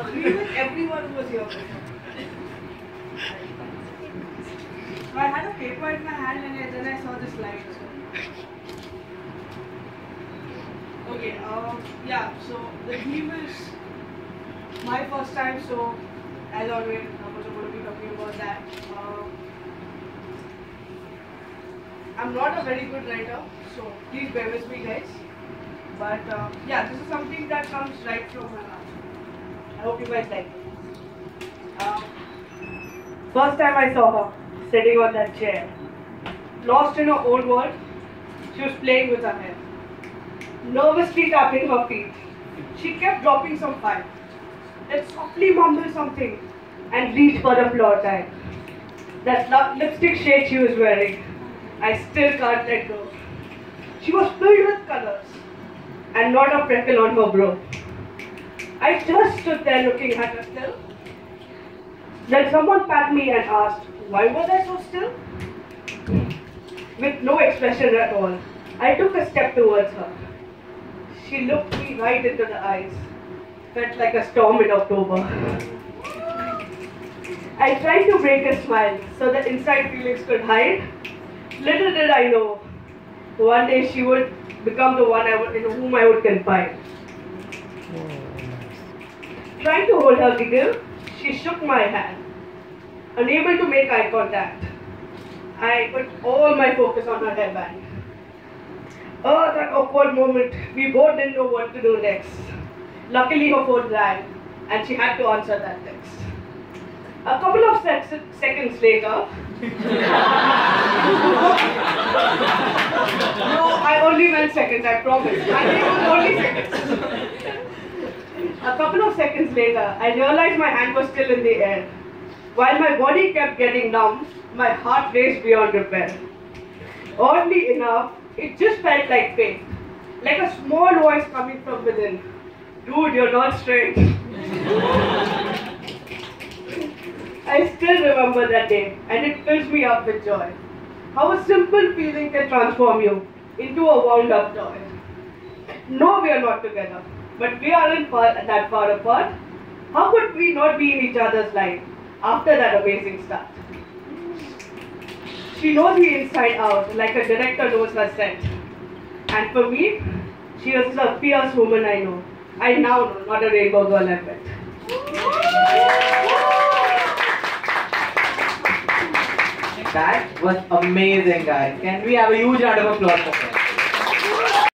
everyone was here. I had a paper in my hand and then I saw the slide. Okay, um, yeah, so the theme is my first time, so as always, I'm also going to be talking about that. Um, I'm not a very good writer, so please bear with me, guys. But uh, yeah, this is something that comes right from my heart. I hope you guys like it. Um, first time I saw her sitting on that chair, lost in her old world, she was playing with her hair, nervously tapping her feet. She kept dropping some fire, then softly mumbled something and reached for the floor tile. That lipstick shade she was wearing, I still can't let go. She was filled with colors and not a freckle on her brow. I just stood there looking at her still. Then someone patted me and asked, Why was I so still? With no expression at all, I took a step towards her. She looked me right into the eyes. Felt like a storm in October. I tried to break a smile so the inside feelings could hide. Little did I know, one day she would become the one I would, in whom I would confide. Hmm. Trying to hold her giggle, she shook my hand, unable to make eye contact. I put all my focus on her hairband. Oh, that awkward moment. We both didn't know what to do next. Luckily, her phone rang, and she had to answer that text. A couple of sec- seconds later, no, I only meant seconds, I promise. I was only seconds. A couple of seconds later, I realized my hand was still in the air. While my body kept getting numb, my heart raced beyond repair. Oddly enough, it just felt like pain, Like a small voice coming from within. Dude, you're not straight. I still remember that day, and it fills me up with joy. How a simple feeling can transform you into a wound up toy. No, we are not together, but we aren't far, that far apart. How could we not be in each other's life after that amazing start? She knows me inside out, like a director knows her set. And for me, she is the fierce woman I know. I now know, not a rainbow girl I met. That was amazing, guys. Can we have a huge round of applause for her?